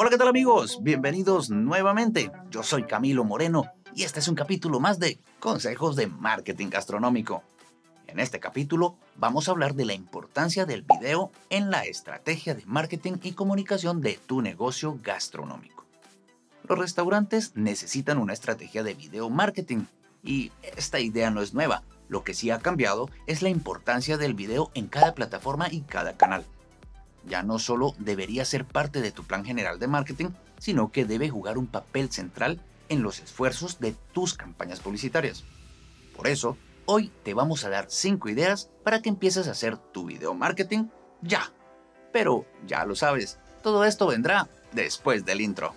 Hola, ¿qué tal amigos? Bienvenidos nuevamente. Yo soy Camilo Moreno y este es un capítulo más de Consejos de Marketing Gastronómico. En este capítulo vamos a hablar de la importancia del video en la estrategia de marketing y comunicación de tu negocio gastronómico. Los restaurantes necesitan una estrategia de video marketing y esta idea no es nueva. Lo que sí ha cambiado es la importancia del video en cada plataforma y cada canal ya no solo debería ser parte de tu plan general de marketing, sino que debe jugar un papel central en los esfuerzos de tus campañas publicitarias. Por eso, hoy te vamos a dar 5 ideas para que empieces a hacer tu video marketing ya. Pero ya lo sabes, todo esto vendrá después del intro.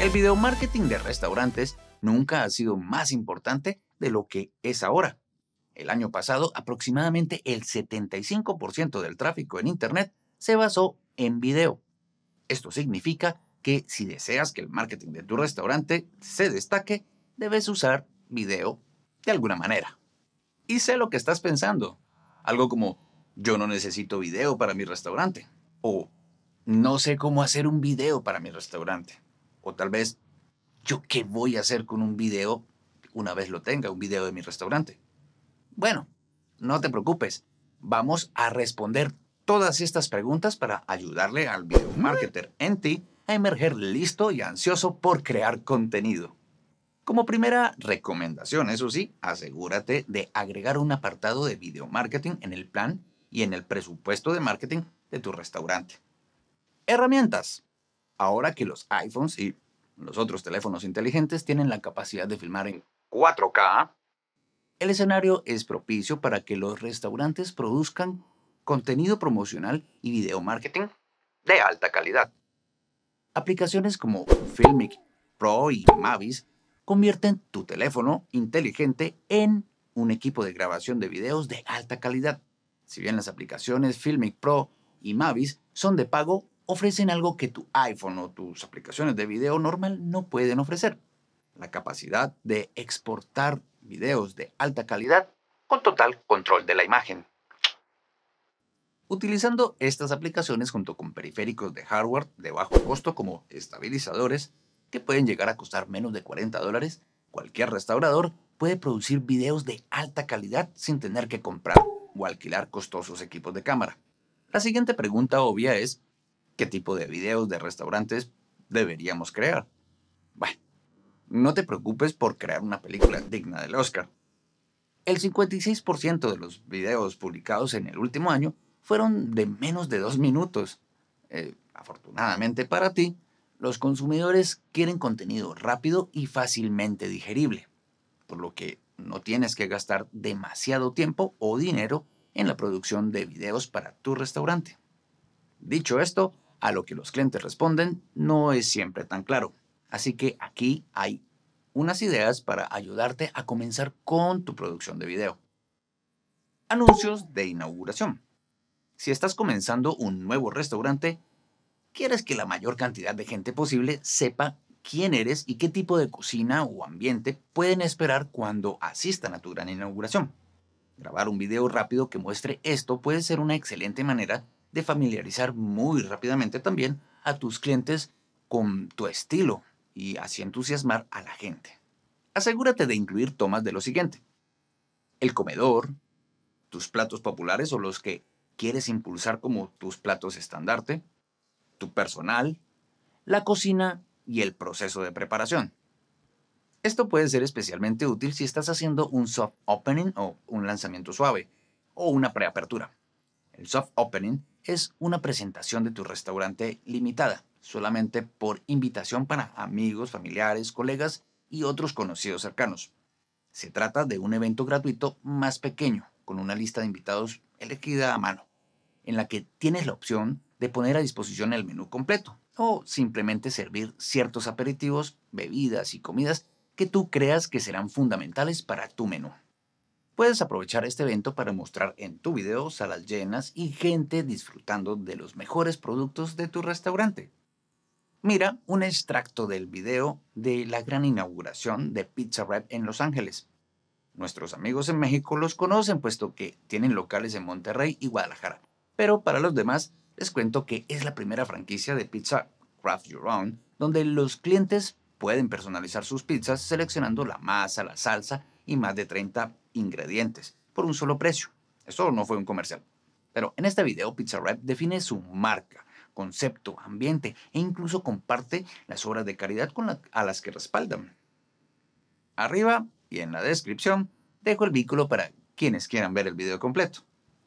El video marketing de restaurantes nunca ha sido más importante de lo que es ahora. El año pasado, aproximadamente el 75% del tráfico en Internet se basó en video. Esto significa que si deseas que el marketing de tu restaurante se destaque, debes usar video de alguna manera. Y sé lo que estás pensando. Algo como, yo no necesito video para mi restaurante. O, no sé cómo hacer un video para mi restaurante. O tal vez, ¿yo qué voy a hacer con un video una vez lo tenga, un video de mi restaurante? Bueno, no te preocupes. Vamos a responder todas estas preguntas para ayudarle al video marketer en ti a emerger listo y ansioso por crear contenido. Como primera recomendación, eso sí, asegúrate de agregar un apartado de video marketing en el plan y en el presupuesto de marketing de tu restaurante. Herramientas. Ahora que los iPhones y los otros teléfonos inteligentes tienen la capacidad de filmar en 4K, el escenario es propicio para que los restaurantes produzcan contenido promocional y video marketing de alta calidad. Aplicaciones como Filmic Pro y Mavis convierten tu teléfono inteligente en un equipo de grabación de videos de alta calidad. Si bien las aplicaciones Filmic Pro y Mavis son de pago, ofrecen algo que tu iPhone o tus aplicaciones de video normal no pueden ofrecer. La capacidad de exportar videos de alta calidad con total control de la imagen. Utilizando estas aplicaciones junto con periféricos de hardware de bajo costo como estabilizadores, que pueden llegar a costar menos de 40 dólares, cualquier restaurador puede producir videos de alta calidad sin tener que comprar o alquilar costosos equipos de cámara. La siguiente pregunta obvia es, ¿qué tipo de videos de restaurantes deberíamos crear? Bueno, no te preocupes por crear una película digna del Oscar. El 56% de los videos publicados en el último año fueron de menos de dos minutos. Eh, afortunadamente para ti, los consumidores quieren contenido rápido y fácilmente digerible, por lo que no tienes que gastar demasiado tiempo o dinero en la producción de videos para tu restaurante. Dicho esto, a lo que los clientes responden no es siempre tan claro. Así que aquí hay unas ideas para ayudarte a comenzar con tu producción de video. Anuncios de inauguración. Si estás comenzando un nuevo restaurante, quieres que la mayor cantidad de gente posible sepa quién eres y qué tipo de cocina o ambiente pueden esperar cuando asistan a tu gran inauguración. Grabar un video rápido que muestre esto puede ser una excelente manera de familiarizar muy rápidamente también a tus clientes con tu estilo y así entusiasmar a la gente. Asegúrate de incluir tomas de lo siguiente. El comedor, tus platos populares o los que quieres impulsar como tus platos estandarte, tu personal, la cocina y el proceso de preparación. Esto puede ser especialmente útil si estás haciendo un soft opening o un lanzamiento suave o una preapertura. El soft opening es una presentación de tu restaurante limitada solamente por invitación para amigos, familiares, colegas y otros conocidos cercanos. Se trata de un evento gratuito más pequeño, con una lista de invitados elegida a mano, en la que tienes la opción de poner a disposición el menú completo o simplemente servir ciertos aperitivos, bebidas y comidas que tú creas que serán fundamentales para tu menú. Puedes aprovechar este evento para mostrar en tu video salas llenas y gente disfrutando de los mejores productos de tu restaurante. Mira un extracto del video de la gran inauguración de Pizza Red en Los Ángeles. Nuestros amigos en México los conocen puesto que tienen locales en Monterrey y Guadalajara. Pero para los demás, les cuento que es la primera franquicia de pizza Craft Your Own, donde los clientes pueden personalizar sus pizzas seleccionando la masa, la salsa y más de 30 ingredientes por un solo precio. Esto no fue un comercial. Pero en este video Pizza Rap define su marca, concepto, ambiente e incluso comparte las obras de caridad con a las que respaldan. Arriba y en la descripción dejo el vínculo para quienes quieran ver el video completo.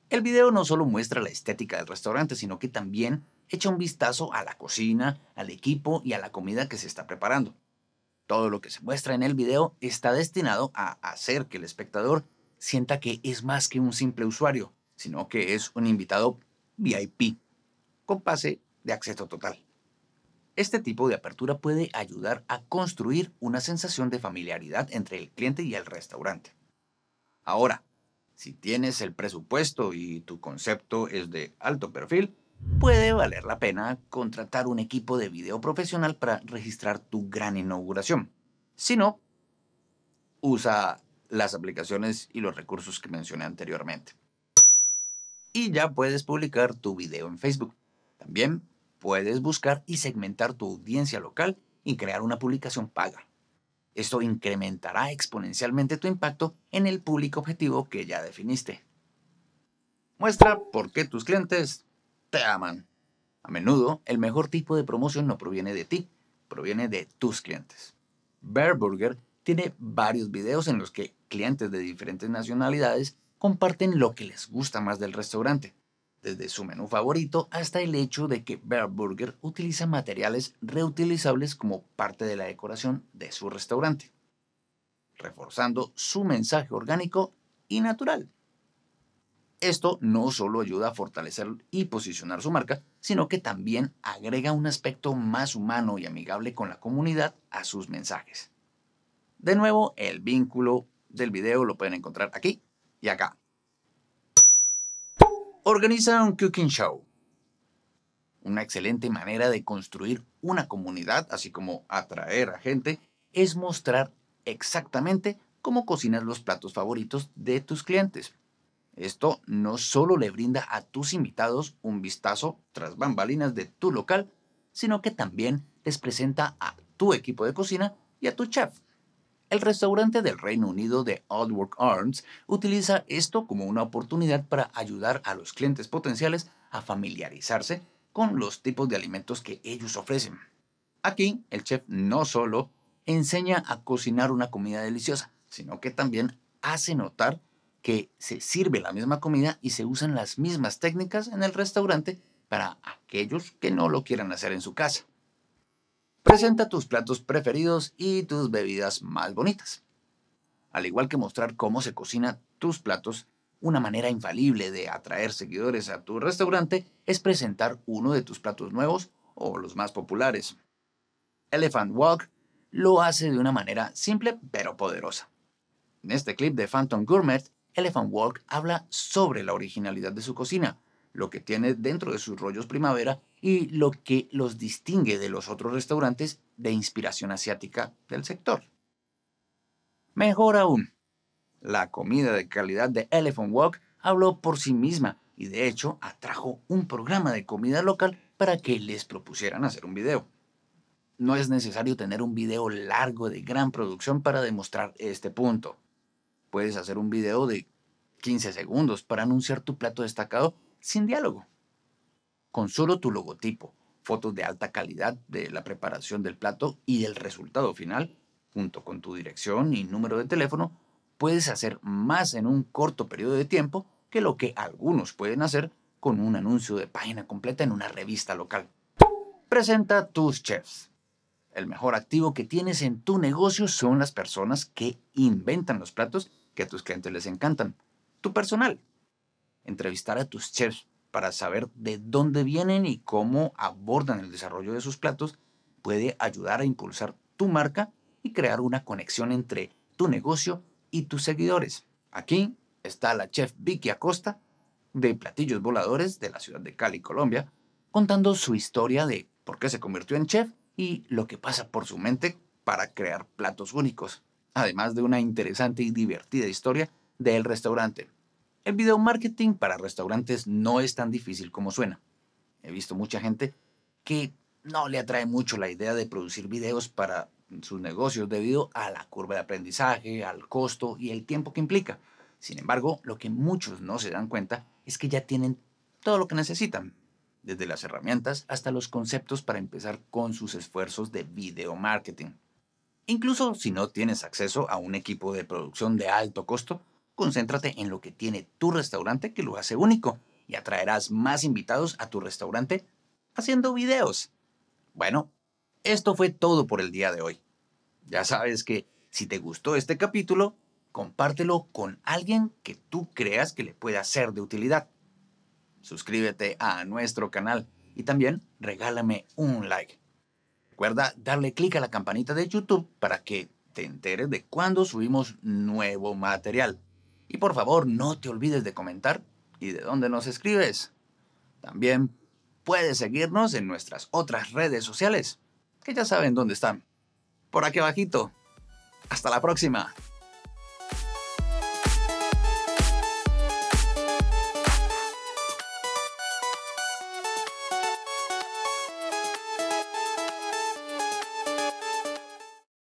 El video no solo muestra la estética del restaurante, sino que también echa un vistazo a la cocina, al equipo y a la comida que se está preparando. Todo lo que se muestra en el video está destinado a hacer que el espectador sienta que es más que un simple usuario, sino que es un invitado VIP, con pase de acceso total. Este tipo de apertura puede ayudar a construir una sensación de familiaridad entre el cliente y el restaurante. Ahora, si tienes el presupuesto y tu concepto es de alto perfil, puede valer la pena contratar un equipo de video profesional para registrar tu gran inauguración. Si no, usa las aplicaciones y los recursos que mencioné anteriormente. Y ya puedes publicar tu video en Facebook. También puedes buscar y segmentar tu audiencia local y crear una publicación paga. Esto incrementará exponencialmente tu impacto en el público objetivo que ya definiste. Muestra por qué tus clientes te aman. A menudo, el mejor tipo de promoción no proviene de ti, proviene de tus clientes. Bear Burger tiene varios videos en los que clientes de diferentes nacionalidades comparten lo que les gusta más del restaurante, desde su menú favorito hasta el hecho de que Bear Burger utiliza materiales reutilizables como parte de la decoración de su restaurante, reforzando su mensaje orgánico y natural. Esto no solo ayuda a fortalecer y posicionar su marca, sino que también agrega un aspecto más humano y amigable con la comunidad a sus mensajes. De nuevo, el vínculo del video lo pueden encontrar aquí y acá. Organiza un cooking show. Una excelente manera de construir una comunidad, así como atraer a gente, es mostrar exactamente cómo cocinas los platos favoritos de tus clientes. Esto no solo le brinda a tus invitados un vistazo tras bambalinas de tu local, sino que también les presenta a tu equipo de cocina y a tu chef. El restaurante del Reino Unido de Oldwork Arms utiliza esto como una oportunidad para ayudar a los clientes potenciales a familiarizarse con los tipos de alimentos que ellos ofrecen. Aquí, el chef no solo enseña a cocinar una comida deliciosa, sino que también hace notar que se sirve la misma comida y se usan las mismas técnicas en el restaurante para aquellos que no lo quieran hacer en su casa. Presenta tus platos preferidos y tus bebidas más bonitas. Al igual que mostrar cómo se cocina tus platos, una manera infalible de atraer seguidores a tu restaurante es presentar uno de tus platos nuevos o los más populares. Elephant Walk lo hace de una manera simple pero poderosa. En este clip de Phantom Gourmet Elephant Walk habla sobre la originalidad de su cocina, lo que tiene dentro de sus rollos primavera y lo que los distingue de los otros restaurantes de inspiración asiática del sector. Mejor aún, la comida de calidad de Elephant Walk habló por sí misma y de hecho atrajo un programa de comida local para que les propusieran hacer un video. No es necesario tener un video largo de gran producción para demostrar este punto puedes hacer un video de 15 segundos para anunciar tu plato destacado sin diálogo. Con solo tu logotipo, fotos de alta calidad de la preparación del plato y del resultado final, junto con tu dirección y número de teléfono, puedes hacer más en un corto periodo de tiempo que lo que algunos pueden hacer con un anuncio de página completa en una revista local. Presenta tus chefs. El mejor activo que tienes en tu negocio son las personas que inventan los platos que a tus clientes les encantan. Tu personal. Entrevistar a tus chefs para saber de dónde vienen y cómo abordan el desarrollo de sus platos puede ayudar a impulsar tu marca y crear una conexión entre tu negocio y tus seguidores. Aquí está la chef Vicky Acosta de Platillos Voladores de la ciudad de Cali, Colombia, contando su historia de por qué se convirtió en chef y lo que pasa por su mente para crear platos únicos. además de una interesante y divertida historia del restaurante. El video marketing para restaurantes no es tan difícil como suena. He visto mucha gente que no le atrae mucho la idea de producir videos para sus negocios debido a la curva de aprendizaje, al costo y el tiempo que implica. Sin embargo, lo que muchos no se dan cuenta es que ya tienen todo lo que necesitan, desde las herramientas hasta los conceptos para empezar con sus esfuerzos de video marketing. Incluso si no tienes acceso a un equipo de producción de alto costo, concéntrate en lo que tiene tu restaurante que lo hace único y atraerás más invitados a tu restaurante haciendo videos. Bueno, esto fue todo por el día de hoy. Ya sabes que si te gustó este capítulo, compártelo con alguien que tú creas que le pueda ser de utilidad. Suscríbete a nuestro canal y también regálame un like. Recuerda darle clic a la campanita de YouTube para que te enteres de cuando subimos nuevo material. Y por favor, no te olvides de comentar y de dónde nos escribes. También puedes seguirnos en nuestras otras redes sociales, que ya saben dónde están. Por aquí abajito. Hasta la próxima.